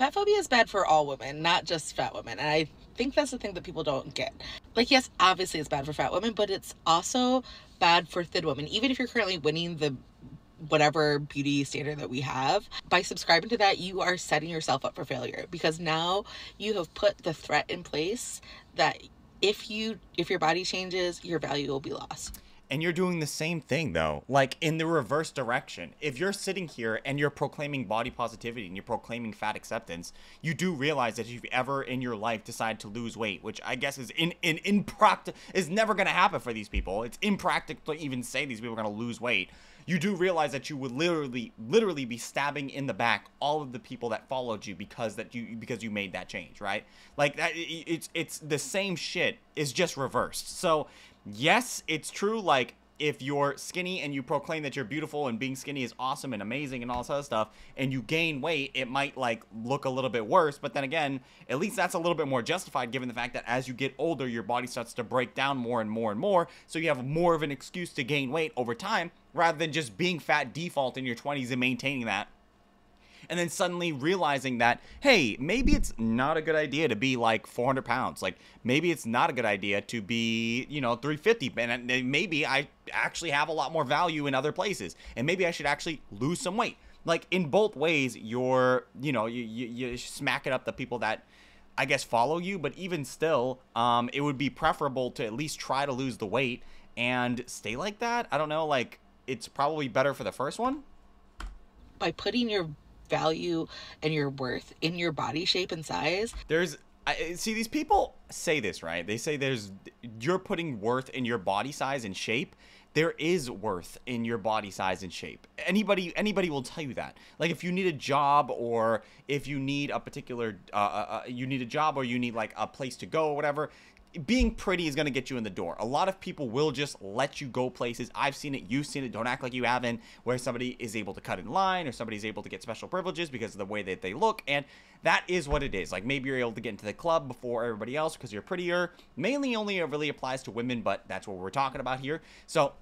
Fat phobia is bad for all women, not just fat women. And I think that's the thing that people don't get. Like, yes, obviously it's bad for fat women, but it's also bad for thin women. Even if you're currently winning the whatever beauty standard that we have by subscribing to that you are setting yourself up for failure because now you have put the threat in place that if you if your body changes your value will be lost and you're doing the same thing though like in the reverse direction. If you're sitting here and you're proclaiming body positivity and you're proclaiming fat acceptance you do realize that if you've ever in your life decide to lose weight which i guess is in in impractical is never to happen for these people. It's impractical to even say these people are to lose weight you do realize that you would literally literally be stabbing in the back all of the people that followed you because that you because you made that change right? Like that it's it's the same shit. Is just reversed. So yes it's true like if you're skinny and you proclaim that you're beautiful and being skinny is awesome and amazing and all this other stuff and you gain weight it might like look a little bit worse. But then again at least that's a little bit more justified given the fact that as you get older your body starts to break down more and more and more. So you have more of an excuse to gain weight over time rather than just being fat default in your 20s and maintaining that and then suddenly realizing that hey maybe it's not a good idea to be like 400 pounds. Like maybe it's not a good idea to be you know 350 and maybe i actually have a lot more value in other places and maybe i should actually lose some weight. Like in both ways you're you know you, you, you smack it up the people that i guess follow you but even still um, it would be preferable to at least try to lose the weight and stay like that. I don't know like it's probably better for the first one. By putting your value and your worth in your body shape and size. There's I see these people say this, right? They say there's you're putting worth in your body size and shape. There is worth in your body size and shape. Anybody anybody will tell you that. Like if you need a job or if you need a particular uh, uh, uh you need a job or you need like a place to go or whatever, being pretty is going to get you in the door. A lot of people will just let you go places. I've seen it, you've seen it, don't act like you haven't, where somebody is able to cut in line or somebody's able to get special privileges because of the way that they look. And that is what it is. Like maybe you're able to get into the club before everybody else because you're prettier. Mainly only really applies to women, but that's what we're talking about here. So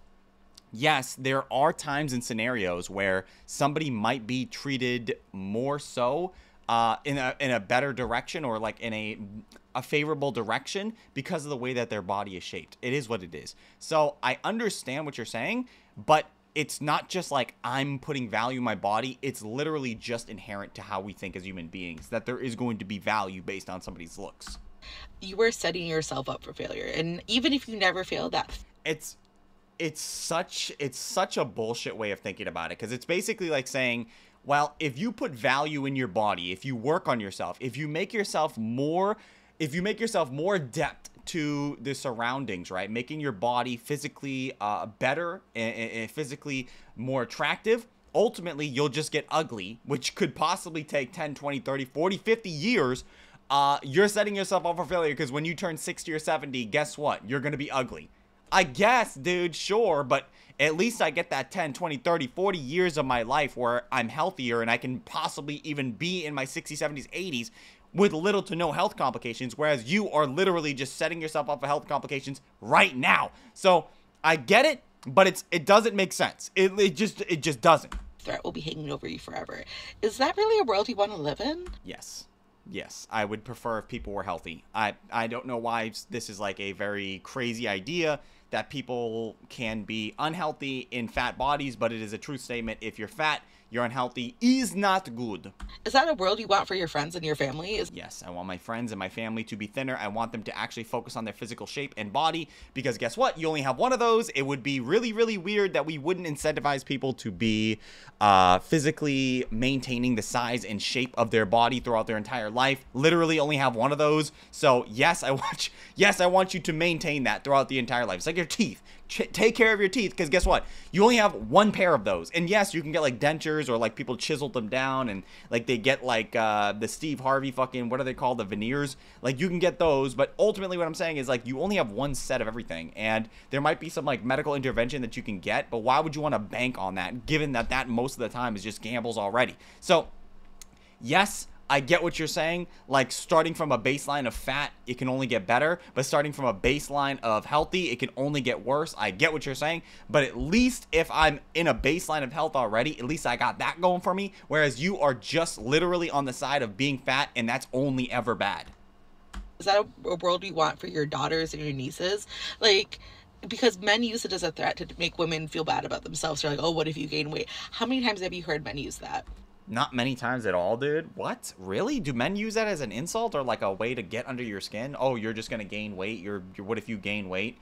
yes, there are times and scenarios where somebody might be treated more so uh, in a in a better direction or like in a a favorable direction because of the way that their body is shaped. It is what it is. So I understand what you're saying, but it's not just like I'm putting value in my body. It's literally just inherent to how we think as human beings that there is going to be value based on somebody's looks. You are setting yourself up for failure. And even if you never fail that it's it's such it's such a bullshit way of thinking about it because it's basically like saying well, if you put value in your body, if you work on yourself, if you make yourself more, if you make yourself more adept to the surroundings, right? Making your body physically uh, better and, and physically more attractive, ultimately you'll just get ugly, which could possibly take 10, 20, 30, 40, 50 years. Uh, you're setting yourself up for failure because when you turn 60 or 70, guess what? You're going to be ugly. I guess, dude, sure, but at least I get that 10, 20, 30, 40 years of my life where I'm healthier and I can possibly even be in my 60s, 70s, 80s with little to no health complications, whereas you are literally just setting yourself up for health complications right now. So I get it, but it's it doesn't make sense. It, it just it just doesn't. Threat will be hanging over you forever. Is that really a world you want to live in? Yes. Yes, I would prefer if people were healthy. I I don't know why this is like a very crazy idea that people can be unhealthy in fat bodies, but it is a true statement. If you're fat, you're unhealthy is not good. Is that a world you want for your friends and your family? Is- yes, I want my friends and my family to be thinner. I want them to actually focus on their physical shape and body because guess what? You only have one of those. It would be really, really weird that we wouldn't incentivize people to be uh, physically maintaining the size and shape of their body throughout their entire life. Literally only have one of those. So yes, I want you, yes, I want you to maintain that throughout the entire life. It's like your teeth take care of your teeth because guess what? You only have one pair of those. And yes, you can get like dentures or like people chiseled them down and like they get like uh, the Steve Harvey fucking what are they called the veneers? Like you can get those, but ultimately what I'm saying is like you only have one set of everything, and there might be some like medical intervention that you can get, but why would you want to bank on that given that that most of the time is just gambles already? So yes, I get what you're saying. Like starting from a baseline of fat, it can only get better, but starting from a baseline of healthy, it can only get worse. I get what you're saying, but at least if I'm in a baseline of health already, at least I got that going for me. Whereas you are just literally on the side of being fat, and that's only ever bad. Is that a, world you want for your daughters and your nieces? Like, because men use it as a threat to make women feel bad about themselves. They're like, oh, what if you gain weight? How many times have you heard men use that? Not many times at all, dude. What? Really? Do men use that as an insult or like a way to get under your skin? Oh, you're just gonna gain weight. You're, you're what if you gain weight?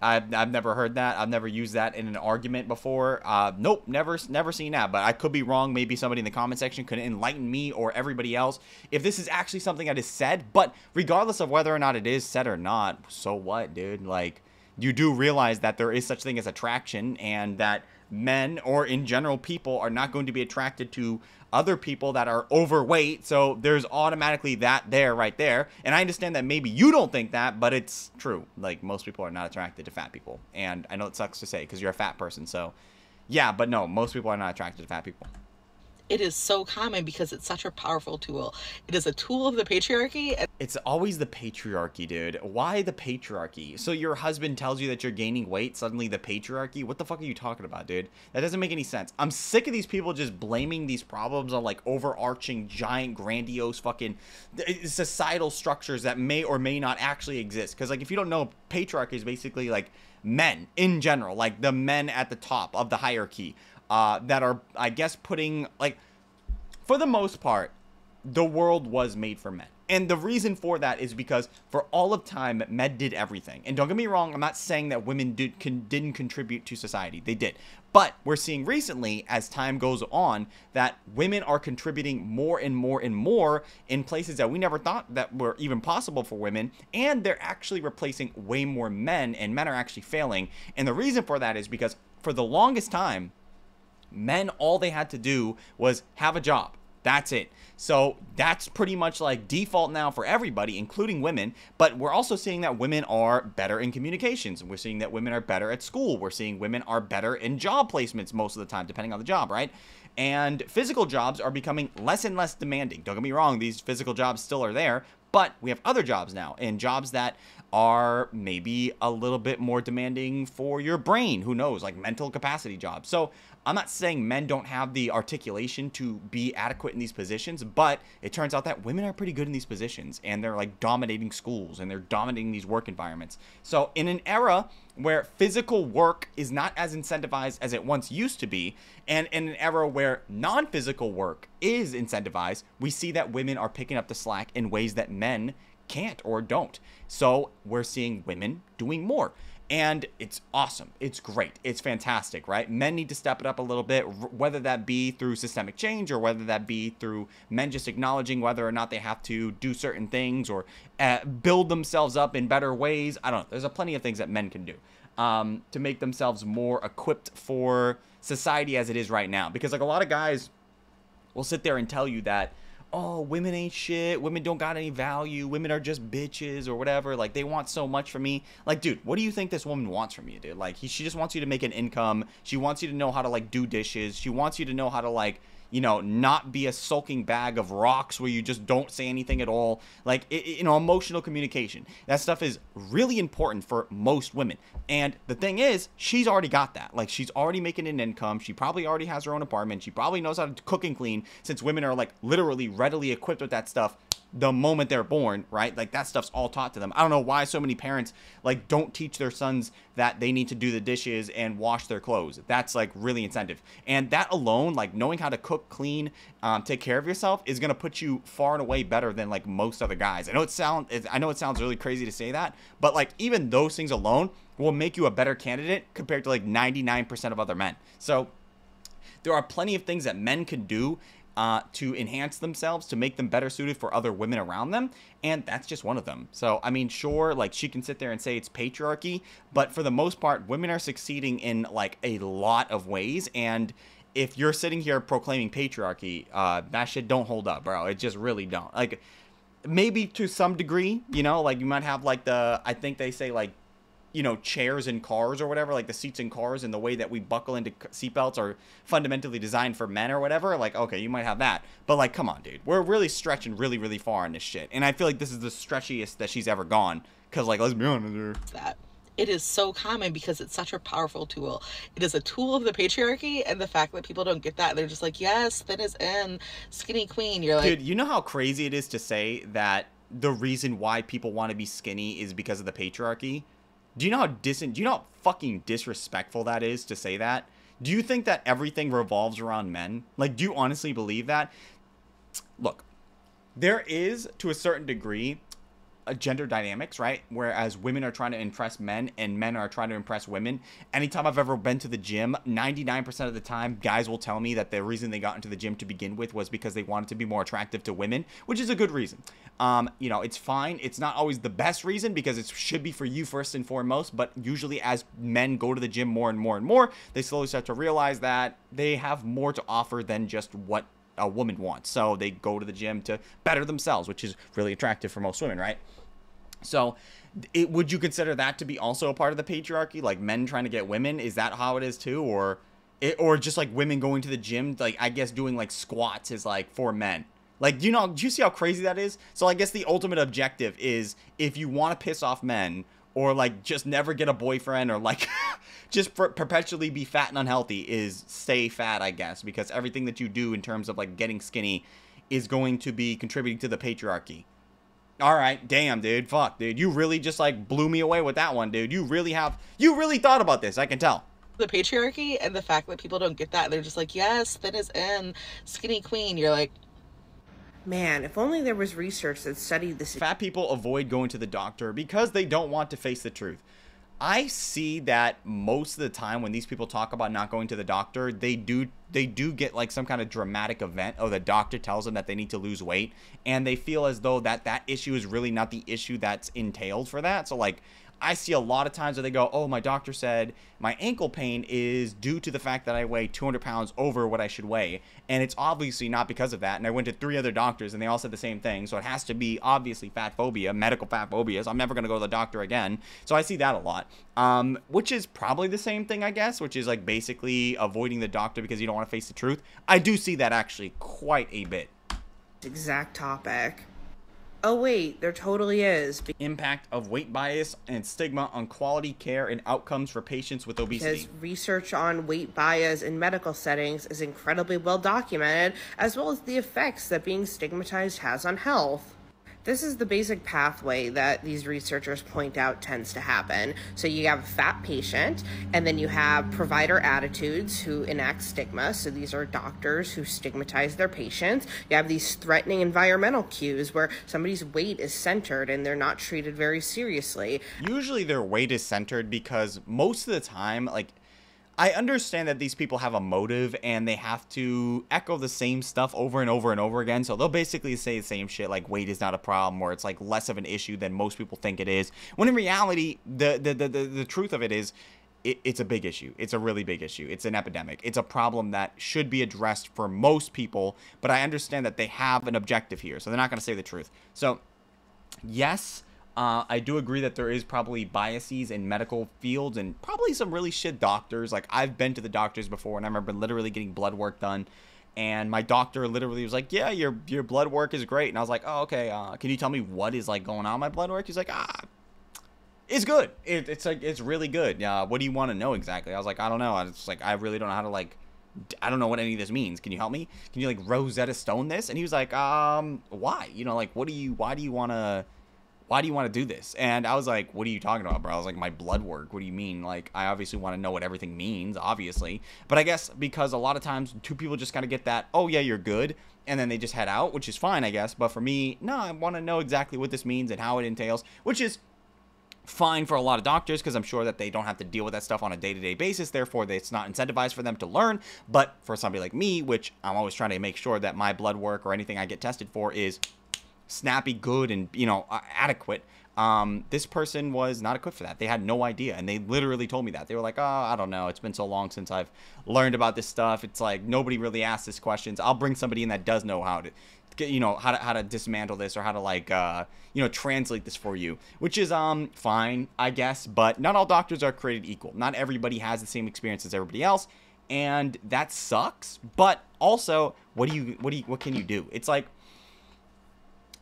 I've, I've never heard that. I've never used that in an argument before. Uh, nope, never never seen that. But I could be wrong. Maybe somebody in the comment section could enlighten me or everybody else if this is actually something that is said. But regardless of whether or not it is said or not, so what, dude? Like, you do realize that there is such thing as attraction and that men or in general people are not going to be attracted to other people that are overweight. So there's automatically that there right there. And I understand that maybe you don't think that, but it's true. Like most people are not attracted to fat people. And I know it sucks to say because you're a fat person. So yeah, but no, most people are not attracted to fat people it is so common because it's such a powerful tool. It is a tool of the patriarchy. It's always the patriarchy, dude. Why the patriarchy? So your husband tells you that you're gaining weight, suddenly the patriarchy? What the fuck are you talking about, dude? That doesn't make any sense. I'm sick of these people just blaming these problems on like overarching, giant, grandiose fucking eh, eh, societal structures that may or may not actually exist. Because like if you don't know, patriarchy is basically like men in general, like the men at the top of the hierarchy uh, that are, I guess, putting like, for the most part, the world was made for men. And the reason for that is because for all of time, men did everything. And don't get me wrong, I'm not saying that women did, didn't contribute to society. They did. But we're seeing recently, as time goes on, that women are contributing more and more and more in places that we never thought that were even possible for women. And they're actually replacing way more men, and men are actually failing. And the reason for that is because for the longest time, Men, all they had to do was have a job. That's it. So that's pretty much like default now for everybody, including women. But we're also seeing that women are better in communications. We're seeing that women are better at school. We're seeing women are better in job placements most of the time, depending on the job, right? And physical jobs are becoming less and less demanding. Don't get me wrong, these physical jobs still are there, but we have other jobs now, and jobs that are maybe a little bit more demanding for your brain. Who knows, like mental capacity jobs. So I'm not saying men don't have the articulation to be adequate in these positions, but it turns out that women are pretty good in these positions and they're like dominating schools and they're dominating these work environments. So, in an era where physical work is not as incentivized as it once used to be, and in an era where non physical work is incentivized, we see that women are picking up the slack in ways that men can't or don't. So, we're seeing women doing more and it's awesome. It's great. It's fantastic, right? Men need to step it up a little bit, whether that be through systemic change or whether that be through men just acknowledging whether or not they have to do certain things or uh, build themselves up in better ways. I don't know. There's a plenty of things that men can do um, to make themselves more equipped for society as it is right now. Because like a lot of guys will sit there and tell you that oh, women ain't shit. Women don't got any value. Women are just bitches or whatever. Like they want so much from me. Like, dude, what do you think this woman wants from you, dude? Like, he, she just wants you to make an income. She wants you to know how to like do dishes. She wants you to know how to like you know, not be a sulking bag of rocks where you just don't say anything at all. Like, it, you know, emotional communication. That stuff is really important for most women. And the thing is, she's already got that. Like, she's already making an income. She probably already has her own apartment. She probably knows how to cook and clean since women are like literally readily equipped with that stuff the moment they're born, right? Like that stuff's all taught to them. I don't know why so many parents like don't teach their sons that they need to do the dishes and wash their clothes. That's like really incentive. And that alone, like knowing how to cook, clean, um, take care of yourself is gonna put you far and away better than like most other guys. I know it sound I know it sounds really crazy to say that, but like even those things alone will make you a better candidate compared to like 99% of other men. So there are plenty of things that men can do uh, to enhance themselves to make them better suited for other women around them and that's just one of them. So i mean sure like she can sit there and say it's patriarchy but for the most part women are succeeding in like a lot of ways and if you're sitting here proclaiming patriarchy uh that shit don't hold up bro. It just really don't. Like maybe to some degree you know like you might have like the i think they say like you know chairs and cars or whatever like the seats in cars and the way that we buckle into seatbelts are fundamentally designed for men or whatever like okay you might have that. But like come on dude. We're really stretching really really far in this shit. And i feel like this is the stretchiest that she's ever gone. Because like let's be honest here. That. It is so common because it's such a powerful tool. It is a tool of the patriarchy, and the fact that people don't get that, they're just like, yes, thin is in, skinny queen. You're like, dude, you know how crazy it is to say that the reason why people want to be skinny is because of the patriarchy? Do you know how dis? Do you know how fucking disrespectful that is to say that? Do you think that everything revolves around men? Like, do you honestly believe that? Look, there is to a certain degree gender dynamics, right? Whereas women are trying to impress men and men are trying to impress women. Anytime I've ever been to the gym, 99% of the time, guys will tell me that the reason they got into the gym to begin with was because they wanted to be more attractive to women, which is a good reason. Um, you know, it's fine. It's not always the best reason because it should be for you first and foremost. But usually, as men go to the gym more and more and more, they slowly start to realize that they have more to offer than just what a woman wants. So they go to the gym to better themselves, which is really attractive for most women, right? So, it, would you consider that to be also a part of the patriarchy, like men trying to get women? Is that how it is too, or, it, or just like women going to the gym? Like I guess doing like squats is like for men. Like, do you know? Do you see how crazy that is? So I guess the ultimate objective is if you want to piss off men, or like just never get a boyfriend, or like just per- perpetually be fat and unhealthy, is stay fat. I guess because everything that you do in terms of like getting skinny is going to be contributing to the patriarchy. All right, damn, dude. Fuck, dude. You really just like blew me away with that one, dude. You really have, you really thought about this. I can tell. The patriarchy and the fact that people don't get that. They're just like, yes, thin is in, skinny queen. You're like, Man, if only there was research that studied this. Fat people avoid going to the doctor because they don't want to face the truth. I see that most of the time when these people talk about not going to the doctor, they do they do get like some kind of dramatic event. Oh, the doctor tells them that they need to lose weight, and they feel as though that that issue is really not the issue that's entailed for that. So like I see a lot of times where they go, "Oh, my doctor said my ankle pain is due to the fact that I weigh 200 pounds over what I should weigh," and it's obviously not because of that. And I went to three other doctors, and they all said the same thing. So it has to be obviously fat phobia, medical fat phobia. So I'm never gonna go to the doctor again. So I see that a lot, um, which is probably the same thing, I guess, which is like basically avoiding the doctor because you don't want to face the truth. I do see that actually quite a bit. Exact topic. Oh, wait, there totally is. Impact of weight bias and stigma on quality care and outcomes for patients with obesity. Because research on weight bias in medical settings is incredibly well documented, as well as the effects that being stigmatized has on health. This is the basic pathway that these researchers point out tends to happen. So you have a fat patient, and then you have provider attitudes who enact stigma. So these are doctors who stigmatize their patients. You have these threatening environmental cues where somebody's weight is centered and they're not treated very seriously. Usually their weight is centered because most of the time, like, I understand that these people have a motive and they have to echo the same stuff over and over and over again. So they'll basically say the same shit like weight is not a problem or it's like less of an issue than most people think it is. When in reality, the the the, the, the truth of it is it, it's a big issue. It's a really big issue. It's an epidemic. It's a problem that should be addressed for most people, but I understand that they have an objective here. So they're not going to say the truth. So yes, uh, I do agree that there is probably biases in medical fields and probably some really shit doctors. Like I've been to the doctors before, and I remember literally getting blood work done, and my doctor literally was like, "Yeah, your your blood work is great," and I was like, "Oh, okay. Uh, can you tell me what is like going on my blood work?" He's like, "Ah." It's good. It, it's like it's really good. Uh, what do you want to know exactly? I was like, I don't know. I was like, I really don't know how to like I don't know what any of this means. Can you help me? Can you like Rosetta Stone this? And he was like, um, why? You know, like, what do you, why do you want to, why do you want to do this? And I was like, what are you talking about, bro? I was like, my blood work. What do you mean? Like, I obviously want to know what everything means, obviously. But I guess because a lot of times two people just kind of get that, oh, yeah, you're good. And then they just head out, which is fine, I guess. But for me, no, I want to know exactly what this means and how it entails, which is fine for a lot of doctors because I'm sure that they don't have to deal with that stuff on a day to day basis. Therefore, it's not incentivized for them to learn. But for somebody like me, which I'm always trying to make sure that my blood work or anything I get tested for is snappy, good, and you know adequate. um, this person was not equipped for that. They had no idea, and they literally told me that. They were like, "Oh, I don't know. It's been so long since I've learned about this stuff. It's like nobody really asks this questions. I'll bring somebody in that does know how to, you know, how to how to dismantle this or how to like, uh, you know, translate this for you, which is um fine, I guess. But not all doctors are created equal. Not everybody has the same experience as everybody else, and that sucks. But also, what do you what do you what can you do? It's like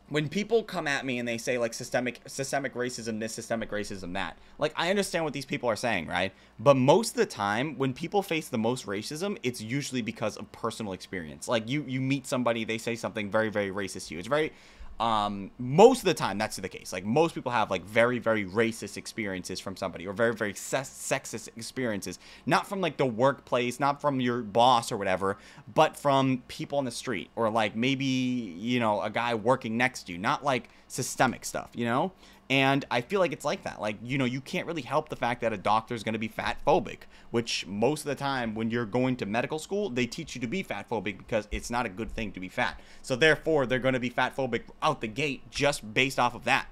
when people come at me and they say like systemic systemic racism this systemic racism that like i understand what these people are saying right? But most of the time when people face the most racism it's usually because of personal experience. Like you you meet somebody they say something very very racist to you. It's very um most of the time that's the case. Like most people have like very very racist experiences from somebody or very very sexist experiences. Not from like the workplace not from your boss or whatever but from people on the street or like maybe you know a guy working next to you. Not like systemic stuff you know and I feel like it's like that. Like, you know, you can't really help the fact that a doctor is going to be fat phobic, which most of the time when you're going to medical school, they teach you to be fat phobic because it's not a good thing to be fat. So therefore, they're going to be fat phobic out the gate just based off of that.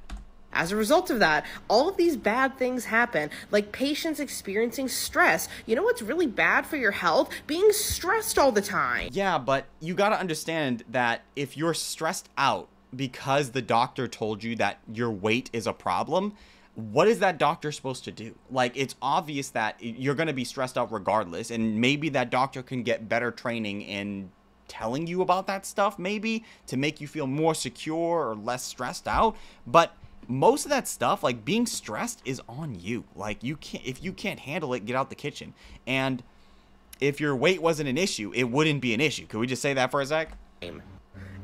As a result of that, all of these bad things happen, like patients experiencing stress. You know what's really bad for your health? Being stressed all the time. Yeah, but you got to understand that if you're stressed out, because the doctor told you that your weight is a problem, what is that doctor supposed to do? Like, it's obvious that you're going to be stressed out regardless, and maybe that doctor can get better training in telling you about that stuff, maybe to make you feel more secure or less stressed out. But most of that stuff, like being stressed, is on you. Like, you can't, if you can't handle it, get out the kitchen. And if your weight wasn't an issue, it wouldn't be an issue. Could we just say that for a sec?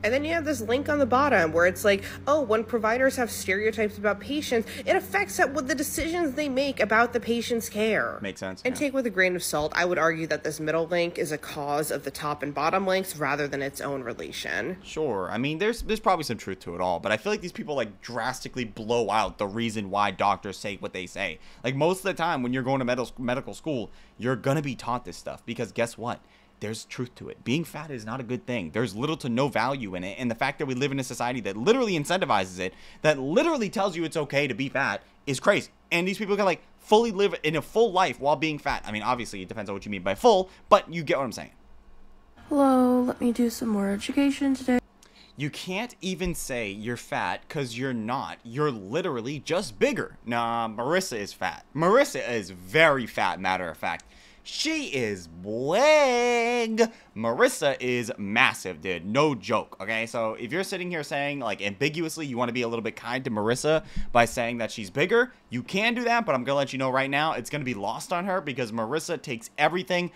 And then you have this link on the bottom where it's like, oh, when providers have stereotypes about patients, it affects what the decisions they make about the patient's care. Makes sense. And yeah. take with a grain of salt, I would argue that this middle link is a cause of the top and bottom links rather than its own relation. Sure. I mean, there's there's probably some truth to it all, but I feel like these people like drastically blow out the reason why doctors say what they say. Like most of the time when you're going to medical medical school, you're gonna be taught this stuff because guess what? There's truth to it. Being fat is not a good thing. There's little to no value in it. And the fact that we live in a society that literally incentivizes it, that literally tells you it's okay to be fat, is crazy. And these people can like fully live in a full life while being fat. I mean, obviously, it depends on what you mean by full, but you get what I'm saying. Hello, let me do some more education today. You can't even say you're fat because you're not. You're literally just bigger. Nah, Marissa is fat. Marissa is very fat, matter of fact. She is big. Marissa is massive, dude. No joke. Okay, so if you're sitting here saying like ambiguously you want to be a little bit kind to Marissa by saying that she's bigger, you can do that. But I'm gonna let you know right now, it's gonna be lost on her because Marissa takes everything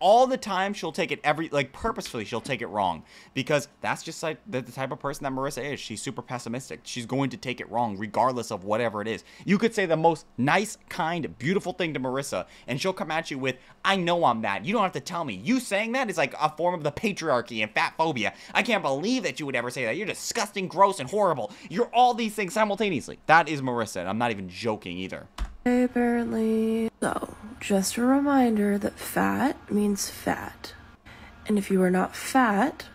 all the time she'll take it every like purposefully she'll take it wrong. Because that's just like the, the, type of person that marissa is. She's super pessimistic. She's going to take it wrong regardless of whatever it is. You could say the most nice kind beautiful thing to marissa and she'll come at you with i know i'm that. You don't have to tell me. You saying that is like a form of the patriarchy and fat phobia. I can't believe that you would ever say that. You're disgusting gross and horrible. You're all these things simultaneously. That is marissa and i'm not even joking either Apparently. So, just a reminder that fat means fat. And if you are not fat,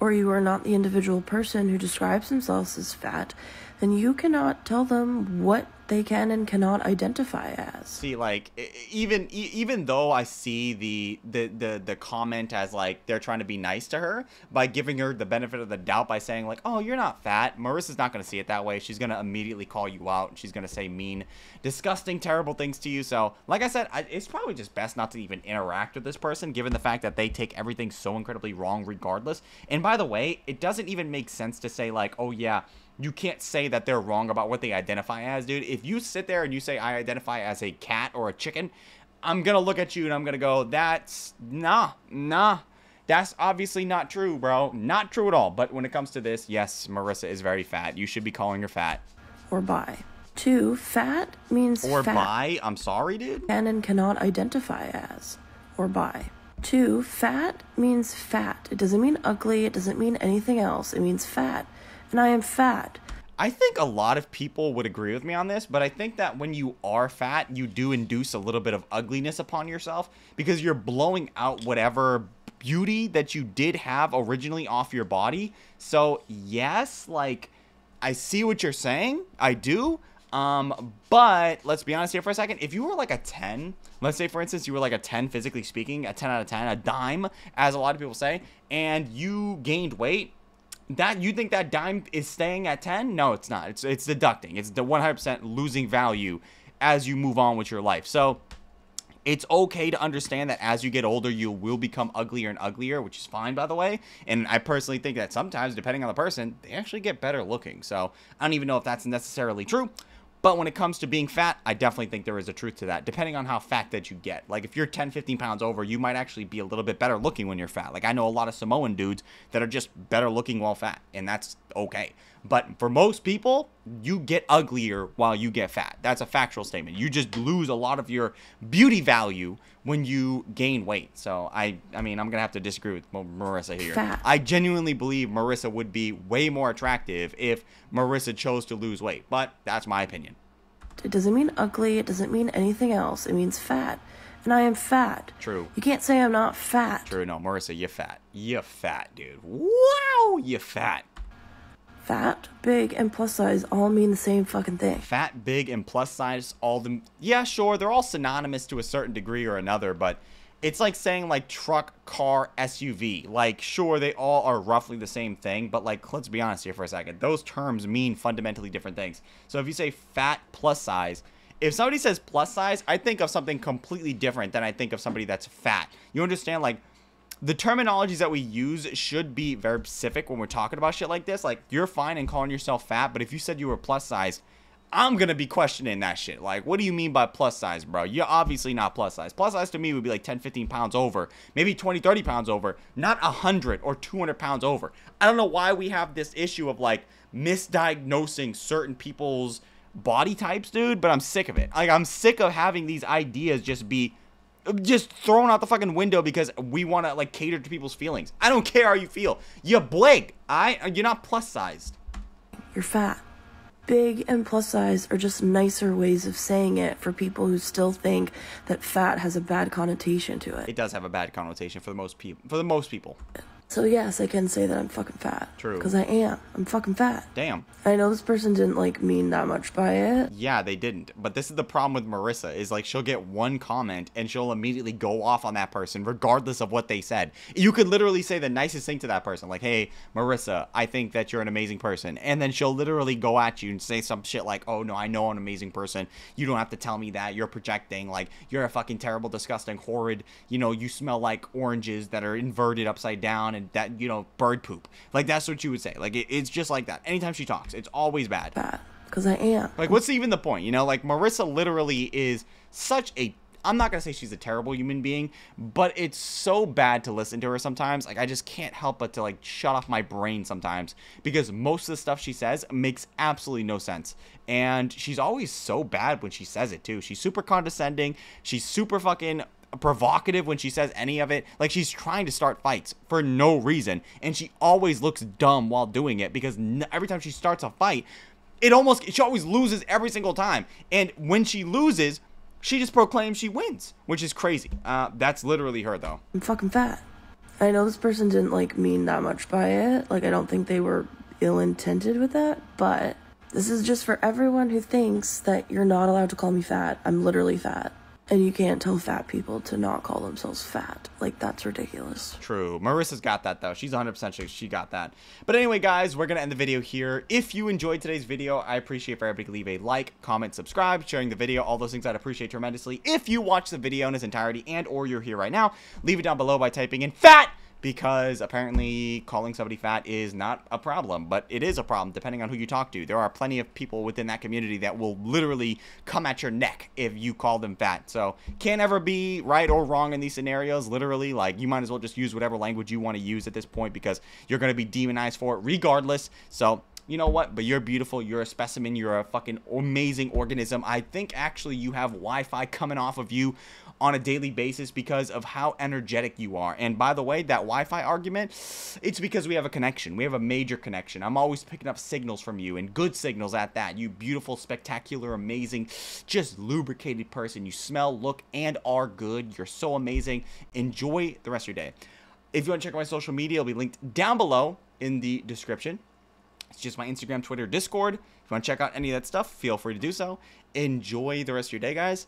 or you are not the individual person who describes themselves as fat, then you cannot tell them what they can and cannot identify as. See, like even even though I see the the the the comment as like they're trying to be nice to her by giving her the benefit of the doubt by saying like, "Oh, you're not fat." Marissa's not going to see it that way. She's going to immediately call you out and she's going to say mean, disgusting, terrible things to you. So, like I said, I, it's probably just best not to even interact with this person given the fact that they take everything so incredibly wrong regardless. And by the way, it doesn't even make sense to say like, "Oh yeah, you can't say that they're wrong about what they identify as, dude. If you sit there and you say I identify as a cat or a chicken, I'm gonna look at you and I'm gonna go, that's nah, nah. That's obviously not true, bro. Not true at all. But when it comes to this, yes, Marissa is very fat. You should be calling her fat. Or bi. Two, fat means or fat. bi. I'm sorry, dude. Can and cannot identify as. Or bi. Two, fat means fat. It doesn't mean ugly. It doesn't mean anything else. It means fat and I am fat. I think a lot of people would agree with me on this, but I think that when you are fat, you do induce a little bit of ugliness upon yourself because you're blowing out whatever beauty that you did have originally off your body. So, yes, like I see what you're saying. I do. Um, but let's be honest here for a second. If you were like a 10, let's say for instance you were like a 10 physically speaking, a 10 out of 10, a dime, as a lot of people say, and you gained weight, that you think that dime is staying at 10? No, it's not. It's it's deducting. It's the 100% losing value as you move on with your life. So it's okay to understand that as you get older, you will become uglier and uglier, which is fine, by the way. And I personally think that sometimes, depending on the person, they actually get better looking. So I don't even know if that's necessarily true. But when it comes to being fat, I definitely think there is a truth to that, depending on how fat that you get. Like, if you're 10, 15 pounds over, you might actually be a little bit better looking when you're fat. Like, I know a lot of Samoan dudes that are just better looking while fat, and that's okay. But for most people, you get uglier while you get fat. That's a factual statement. You just lose a lot of your beauty value when you gain weight. So I, I mean, I'm gonna have to disagree with Marissa here. Fat. I genuinely believe Marissa would be way more attractive if Marissa chose to lose weight. But that's my opinion. It doesn't mean ugly. It doesn't mean anything else. It means fat. And I am fat. True. You can't say I'm not fat. True. No, Marissa, you're fat. You're fat, dude. Wow, you're fat. Fat, big, and plus size all mean the same fucking thing. fat, big, and plus size, all the yeah, sure, they're all synonymous to a certain degree or another, but it's like saying like truck, car, SUV. Like, sure, they all are roughly the same thing, but like, let's be honest here for a second. Those terms mean fundamentally different things. So if you say fat plus size, if somebody says plus size, I think of something completely different than I think of somebody that's fat. You understand? Like, the terminologies that we use should be very specific when we're talking about shit like this. Like, you're fine in calling yourself fat, but if you said you were plus size, I'm gonna be questioning that shit. Like, what do you mean by plus size, bro? You're obviously not plus size. Plus size to me would be like 10, 15 pounds over, maybe 20, 30 pounds over, not 100 or 200 pounds over. I don't know why we have this issue of like misdiagnosing certain people's body types, dude, but I'm sick of it. Like, I'm sick of having these ideas just be just thrown out the fucking window because we want to like cater to people's feelings. I don't care how you feel. You're big. I you're not plus sized. You're fat. Big and plus size are just nicer ways of saying it for people who still think that fat has a bad connotation to it. It does have a bad connotation for the most people. For the most people. So yes, I can say that I'm fucking fat. True. Because I am. I'm fucking fat. Damn. I know this person didn't like mean that much by it. Yeah, they didn't. But this is the problem with Marissa is like she'll get one comment and she'll immediately go off on that person regardless of what they said. You could literally say the nicest thing to that person like, "Hey, Marissa, I think that you're an amazing person." And then she'll literally go at you and say some shit like, "Oh, no, I know I'm an amazing person. You don't have to tell me that. You're projecting. Like, you're a fucking terrible, disgusting, horrid, you know, you smell like oranges that are inverted upside down and that, you know, bird poop." Like that's what you would say. Like it, it's just like that. Anytime she talks, it's always bad. Fat. Because I am. Like, what's even the point? You know, like Marissa literally is such a. I'm not gonna say she's a terrible human being, but it's so bad to listen to her sometimes. Like, I just can't help but to like shut off my brain sometimes because most of the stuff she says makes absolutely no sense. And she's always so bad when she says it too. She's super condescending. She's super fucking provocative when she says any of it. Like she's trying to start fights for no reason, and she always looks dumb while doing it because every time she starts a fight, it almost she always loses every single time. And when she loses, she just proclaims she wins, which is crazy. Uh, that's literally her though. I'm fucking fat. I know this person didn't like mean that much by it. Like I don't think they were ill intended with that, but this is just for everyone who thinks that you're not allowed to call me fat. I'm literally fat. And you can't tell fat people to not call themselves fat. Like that's ridiculous. True. Marissa's got that though. She's 100% sure she got that. But anyway, guys, we're going to end the video here. If you enjoyed today's video, I appreciate for everybody to leave a like, comment, subscribe, sharing the video, all those things I'd appreciate tremendously. If you watch the video in its entirety and or you're here right now, leave it down below by typing in FAT because apparently calling somebody fat is not a problem, but it is a problem depending on who you talk to. There are plenty of people within that community that will literally come at your neck if you call them fat. So, can't ever be right or wrong in these scenarios. Literally, like you might as well just use whatever language you want to use at this point because you're going to be demonized for it regardless. So, you know what? But you're beautiful. You're a specimen. You're a fucking amazing organism. I think actually you have Wi Fi coming off of you on a daily basis because of how energetic you are. And by the way, that Wi Fi argument, it's because we have a connection. We have a major connection. I'm always picking up signals from you and good signals at that. You beautiful, spectacular, amazing, just lubricated person. You smell, look, and are good. You're so amazing. Enjoy the rest of your day. If you want to check out my social media, it'll be linked down below in the description. It's just my Instagram, Twitter, Discord. If you want to check out any of that stuff, feel free to do so. Enjoy the rest of your day, guys.